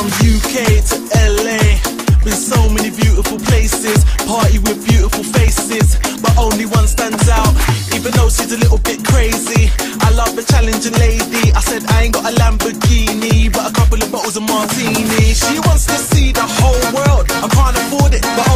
from UK to LA. Been so many beautiful places, party with beautiful faces, but only one stands out, even though she's a little bit crazy. I love a challenging lady. I said I ain't got a Lamborghini, but a couple of bottles of martini. She wants to see the whole world. I can't afford it, but